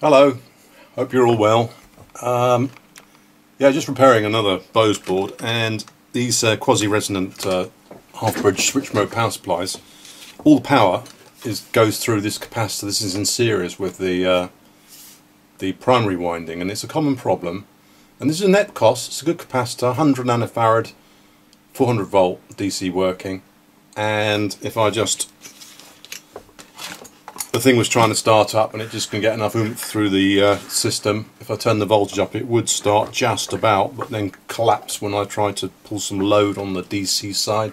Hello, hope you're all well. Um, yeah, just repairing another Bose board and these uh, quasi-resonant uh, half-bridge switch mode power supplies. All the power is goes through this capacitor. This is in series with the uh, the primary winding, and it's a common problem. And this is an Epcos. It's a good capacitor, 100 nanofarad, 400 volt DC working. And if I just the thing was trying to start up and it just can't get enough oomph through the uh, system. If I turn the voltage up it would start just about but then collapse when I try to pull some load on the DC side.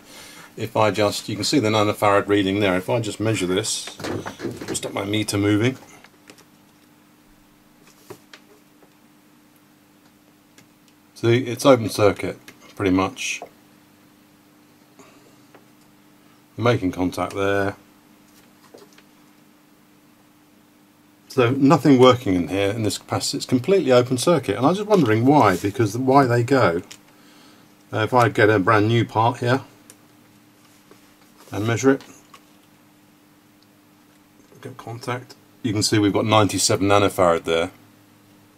If I just, you can see the nanofarad reading there, if I just measure this, stop my meter moving. See, it's open circuit pretty much. Making contact there. So nothing working in here in this capacitor. It's completely open circuit, and I was just wondering why. Because why they go. Uh, if I get a brand new part here and measure it, get contact. You can see we've got 97 nanofarad there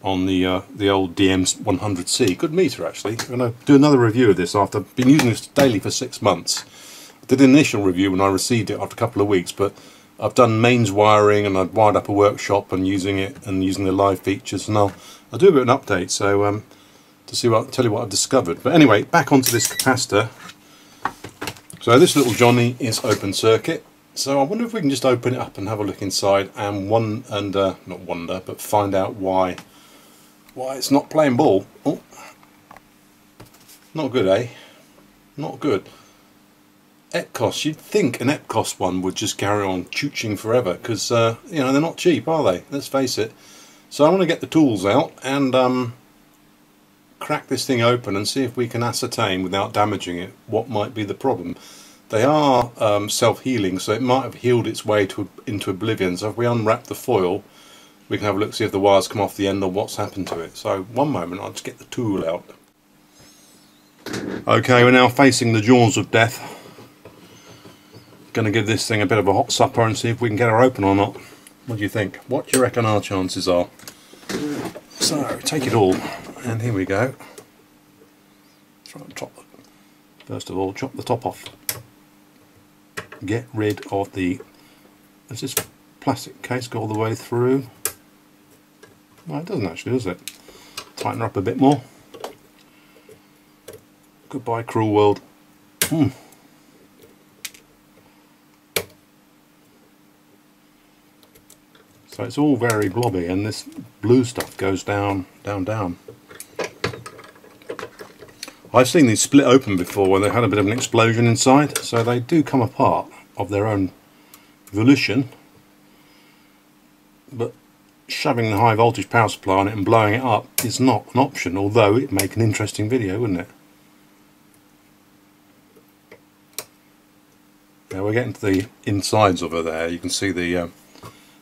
on the uh, the old DM100C. Good meter actually. I'm going to do another review of this after I've been using this daily for six months. I did an initial review when I received it after a couple of weeks, but I've done mains wiring and I've wired up a workshop and using it and using the live features and I'll, I'll do a bit of an update so um, to see what tell you what I've discovered. But anyway, back onto this capacitor. So this little Johnny is open circuit. So I wonder if we can just open it up and have a look inside and one and uh, not wonder but find out why why it's not playing ball. Oh, not good, eh? Not good. Epcos, you'd think an Epcos one would just carry on chooching forever because uh, you know they're not cheap, are they? Let's face it. So I want to get the tools out and um, crack this thing open and see if we can ascertain without damaging it what might be the problem. They are um, self-healing, so it might have healed its way to into oblivion. So if we unwrap the foil, we can have a look see if the wires come off the end or what's happened to it. So one moment, I'll just get the tool out. Okay, we're now facing the jaws of death going to give this thing a bit of a hot supper and see if we can get her open or not. What do you think? What do you reckon our chances are? So, take it all, and here we go. First of all, chop the top off. Get rid of the. Is this plastic case go all the way through? Well, it doesn't actually, does it? Tighten her up a bit more. Goodbye, cruel world. Hmm. So it's all very blobby and this blue stuff goes down, down, down. I've seen these split open before when they had a bit of an explosion inside, so they do come apart of their own volition. But shoving the high voltage power supply on it and blowing it up is not an option, although it'd make an interesting video, wouldn't it? Now we're getting to the insides of her there, you can see the uh,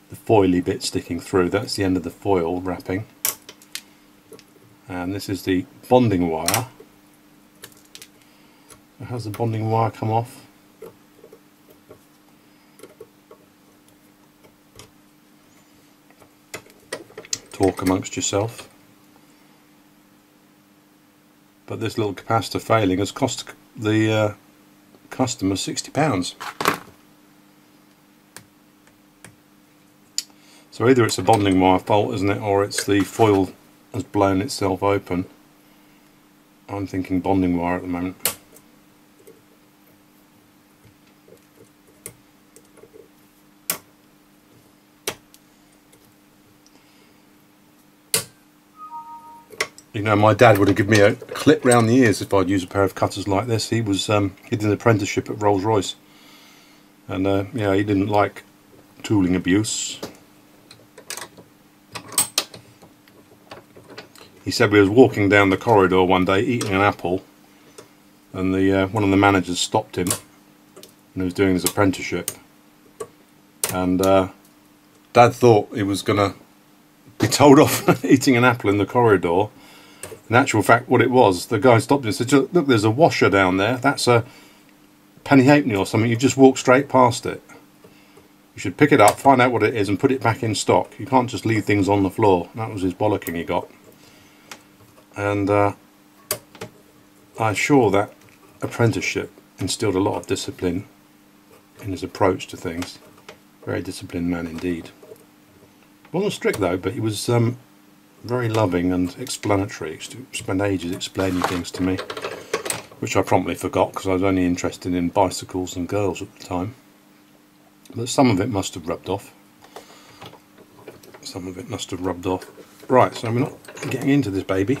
the foily bit sticking through. That's the end of the foil wrapping. And this is the bonding wire. Has the bonding wire come off? Talk amongst yourself. But this little capacitor failing has cost the uh, customer £60. So either it's a bonding wire fault, isn't it, or it's the foil has blown itself open. I'm thinking bonding wire at the moment. You know, my dad would have given me a clip round the ears if I'd use a pair of cutters like this. He was um, he did an apprenticeship at Rolls Royce, and uh, yeah, he didn't like tooling abuse. He said we was walking down the corridor one day eating an apple and the uh, one of the managers stopped him and he was doing his apprenticeship and uh, dad thought he was gonna be told off eating an apple in the corridor in actual fact what it was the guy stopped him and said look there's a washer down there that's a penny halfpenny or something you just walk straight past it You should pick it up, find out what it is, and put it back in stock. You can't just leave things on the floor. That was his bollocking he got. And uh, I'm sure that apprenticeship instilled a lot of discipline in his approach to things. Very disciplined man indeed. Wasn't strict though, but he was um, very loving and explanatory. He to spend ages explaining things to me, which I promptly forgot because I was only interested in bicycles and girls at the time. But some of it must have rubbed off. Some of it must have rubbed off. Right, so we're not getting into this baby.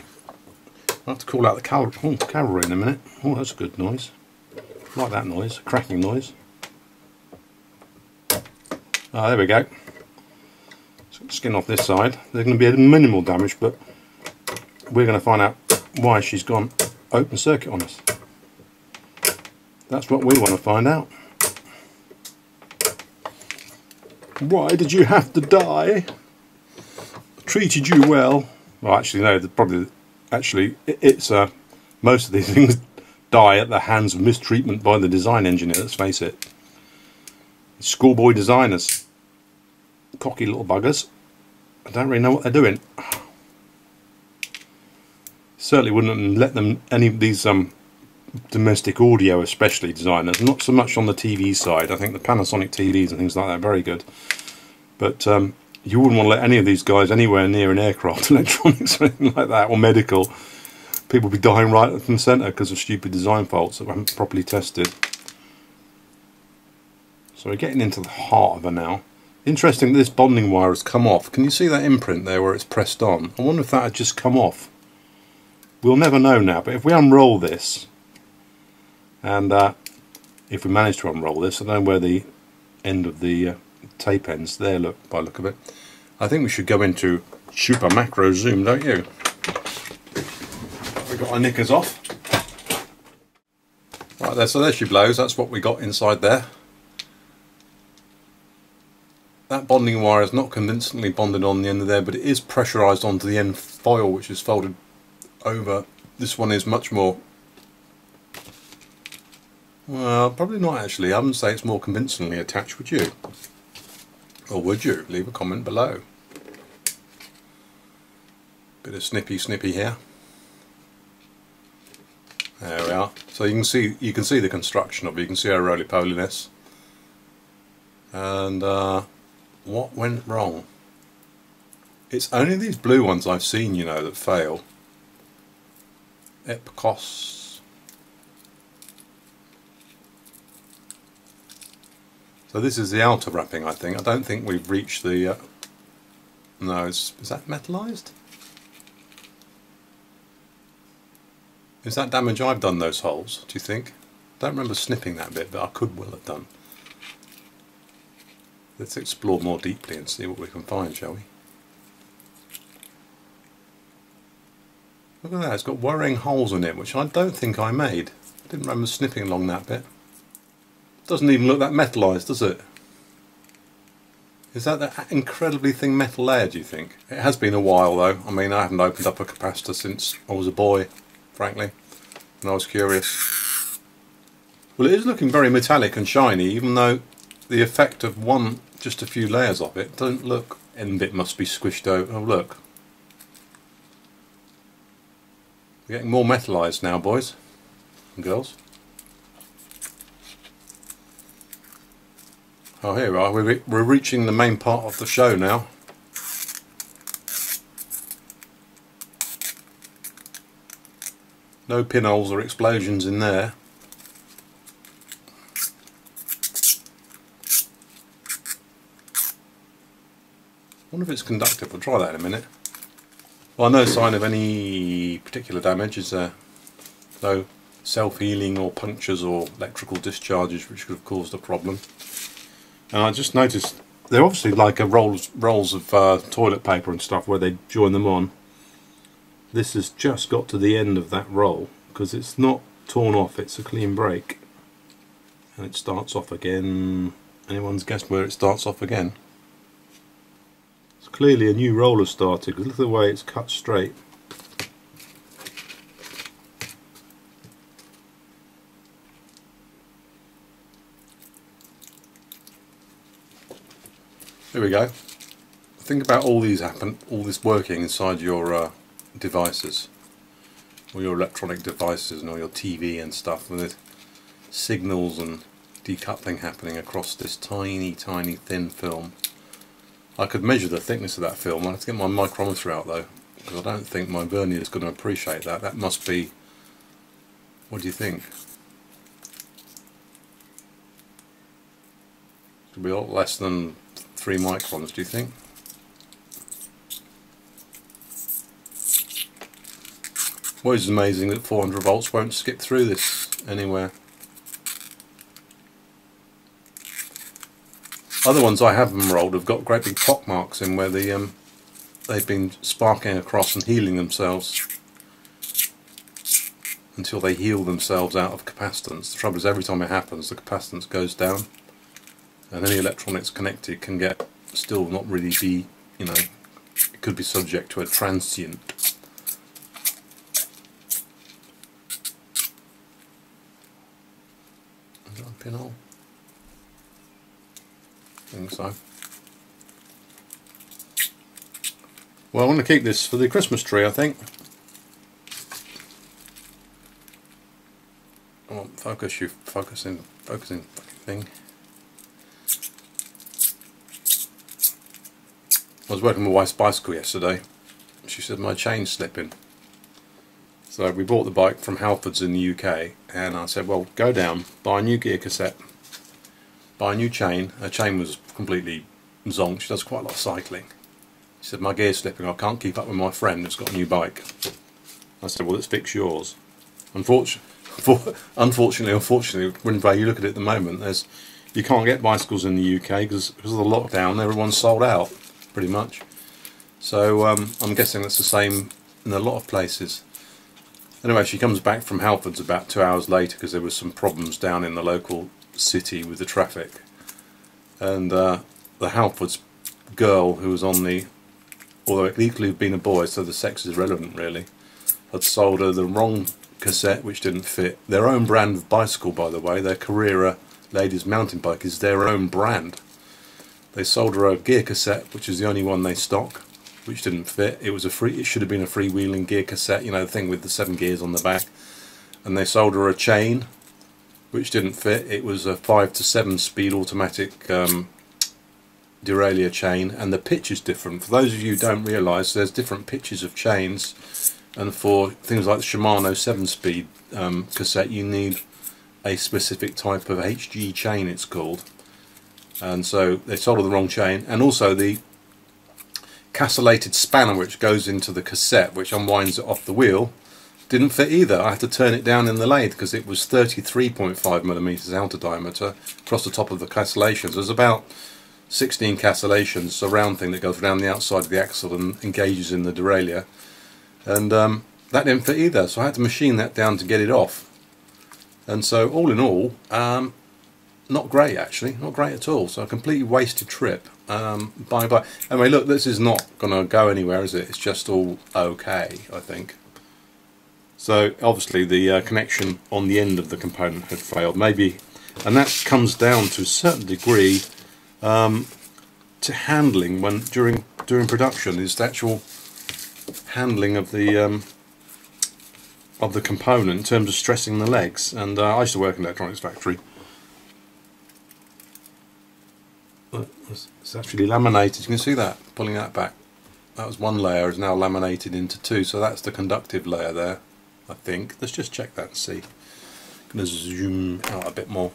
I'll have to call out the cal oh, cavalry in a minute. Oh, that's a good noise. I like that noise, cracking noise. Ah, there we go. Skin off this side. There's going to be a minimal damage, but we're going to find out why she's gone open circuit on us. That's what we want to find out. Why did you have to die? I treated you well. Well, actually, no. The probably, actually, it's uh, most of these things die at the hands of mistreatment by the design engineer. Let's face it. Schoolboy designers, cocky little buggers. I don't really know what they're doing. Certainly wouldn't let them any of these um, domestic audio especially designers, not so much on the TV side. I think the Panasonic TVs and things like that are very good. But um, you wouldn't want to let any of these guys anywhere near an aircraft electronics or anything like that, or medical. People be dying right from the centre because of stupid design faults that weren't properly tested. So we're getting into the heart of her now. Interesting that this bonding wire has come off. Can you see that imprint there where it's pressed on? I wonder if that had just come off. We'll never know now, but if we unroll this, and uh, if we manage to unroll this, I don't know where the end of the uh, tape ends there, look, by look of it. I think we should go into super macro zoom, don't you? We got our knickers off. Right there, so there she blows, that's what we got inside there. That bonding wire is not convincingly bonded on the end of there, but it is pressurised onto the end foil, which is folded over. This one is much more well, probably not actually. I wouldn't say it's more convincingly attached, would you? Or would you? Leave a comment below. Bit of snippy snippy here. There we are. So you can see you can see the construction of it. You can see our roly-poliness. And uh, what went wrong? It's only these blue ones I've seen, you know, that fail. Epcos So this is the outer wrapping, I think. I don't think we've reached the... Uh, no, is, that metallized? Is that damage I've done those holes, do you think? I don't remember snipping that bit, but I could well have done. Let's explore more deeply and see what we can find, shall we? Look at that, it's got worrying holes in it, which I don't think I made. I didn't remember snipping along that bit. Doesn't even look that metallised, does it? Is that that incredibly thin metal layer, do you think? It has been a while though. I mean, I haven't opened up a capacitor since I was a boy, frankly, and I was curious. Well, it is looking very metallic and shiny, even though the effect of one, just a few layers of it, doesn't look, end bit must be squished over. Oh, look. We're getting more metallized now, boys and girls. Oh, here we are. We're, we're reaching the main part of the show now. No pinholes or explosions in there. wonder if it's conductive. We'll try that in a minute. Well, no sign of any particular damage, is there? No self-healing or punctures or electrical discharges which could have caused a problem. And I just noticed they're obviously like a rolls rolls of uh, toilet paper and stuff where they join them on. This has just got to the end of that roll because it's not torn off, it's a clean break. And it starts off again. Anyone's guessed where it starts off again? It's clearly a new roller started because look at the way it's cut straight. Here we go. Think about all these happen, all this working inside your uh, devices, all your electronic devices and all your TV and stuff, with signals and decoupling happening across this tiny, tiny thin film. I could measure the thickness of that film. I have to get my micrometer out though, because I don't think my vernier is going to appreciate that. That must be. What do you think? It'll be a lot less than three microns. Do you think? What is amazing that 400 volts won't skip through this anywhere. Other ones I have them rolled have got great big pock marks in where the um, they've been sparking across and healing themselves until they heal themselves out of capacitance. The trouble is every time it happens the capacitance goes down and any electronics connected can get still not really be, you know, it could be subject to a transient. Is that a pinhole? think so. Well, I want to keep this for the Christmas tree, I think. I want focus you, focusing, focusing thing. I was working my wife's bicycle yesterday. She said my chain's slipping. So we bought the bike from Halfords in the UK and I said, well, go down, buy a new gear cassette, buy a new chain. Her chain was completely zonked. She does quite a lot of cycling. She said, my gear's slipping. I can't keep up with my friend who's got a new bike. I said, well, let's fix yours. Unfortunately, unfortunately, unfortunately, when you look at it at the moment, there's you can't get bicycles in the UK because because of the lockdown, everyone's sold out pretty much. So um, I'm guessing that's the same in a lot of places. Anyway, she comes back from Halfords about two hours later because there was some problems down in the local city with the traffic. And uh, the Halfords girl who was on the, although it equally had been a boy, so the sex is relevant really, had sold her the wrong cassette which didn't fit. Their own brand of bicycle, by the way, their Carrera ladies mountain bike is their own brand. They sold her a gear cassette, which is the only one they stock, which didn't fit. It was a free. It should have been a freewheeling gear cassette, you know, the thing with the seven gears on the back. And they sold her a chain, which didn't fit. It was a 5 to 7 speed automatic um, derailleur chain and the pitch is different. For those of you who don't realise there's different pitches of chains and for things like the Shimano 7 speed um, cassette you need a specific type of HG chain it's called and so they sold the wrong chain and also the castellated spanner which goes into the cassette which unwinds it off the wheel didn't fit either. I had to turn it down in the lathe because it was 33.5 millimeters outer diameter across the top of the castellations. There's about 16 castellations, a round thing that goes around the outside of the axle and engages in the derailleur. And um, that didn't fit either, so I had to machine that down to get it off. And so all in all, um, not great actually, not great at all. So a completely wasted trip. Um, bye bye. Anyway, look, this is not going to go anywhere, is it? It's just all okay, I think. So obviously the uh, connection on the end of the component had failed. Maybe, and that comes down to a certain degree um, to handling when during during production is the actual handling of the um, of the component in terms of stressing the legs. And uh, I used to work in an electronics factory. It's actually laminated. You can see that pulling that back. That was one layer is now laminated into two. So that's the conductive layer there. I think. Let's just check that and see. I'm going to zoom out a bit more.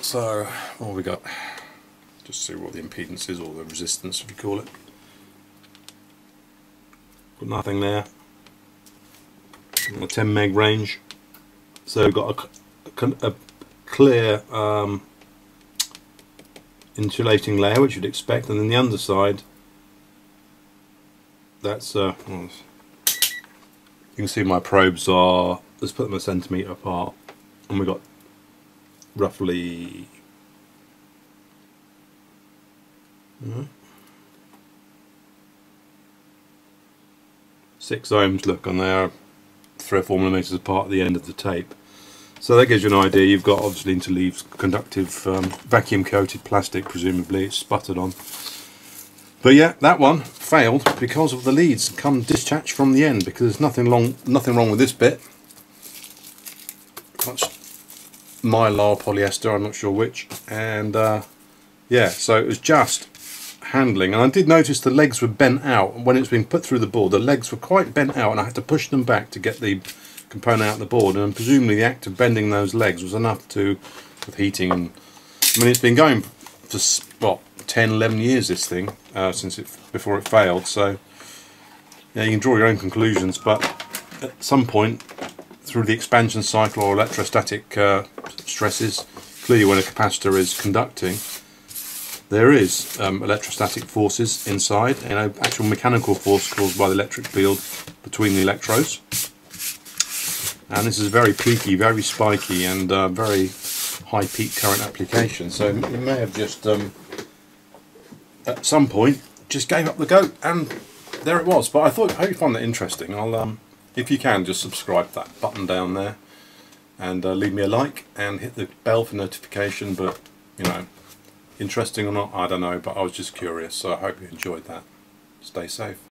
So, what we got? Just see what the impedance is, or the resistance, if you call it. Nothing there. A 10 meg range. So we've got a, a, clear um, insulating layer which you'd expect and then the underside that's uh, well, you can see my probes are let's put them a centimetre apart and we've got roughly 6 ohms look and they are 3 or 4 millimeters apart at the end of the tape. So that gives you an idea. You've got obviously interleaved conductive um, vacuum coated plastic, presumably it's sputtered on. But yeah, that one failed because of the leads come discharged from the end because there's nothing long, nothing wrong with this bit. That's mylar polyester, I'm not sure which, and uh, yeah, so it was just handling. And I did notice the legs were bent out when it was being put through the board. The legs were quite bent out, and I had to push them back to get the component out of the board. And presumably the act of bending those legs was enough to, with heating and I mean, it's been going for what 10, 11 years. This thing uh, since it before it failed. So yeah, you can draw your own conclusions, but at some point through the expansion cycle or electrostatic uh, stresses, clearly when a capacitor is conducting, there is um, electrostatic forces inside, you know, actual mechanical force caused by the electric field between the electrodes. And this is very peaky, very spiky, and uh, very high peak current application. So you may have just, um, at some point, just gave up the goat, and there it was. But I thought, I hope you find that interesting. I'll, um, if you can, just subscribe to that button down there, and uh, leave me a like, and hit the bell for notification. But you know. Interesting or not, I don't know, but I was just curious, so I hope you enjoyed that. Stay safe.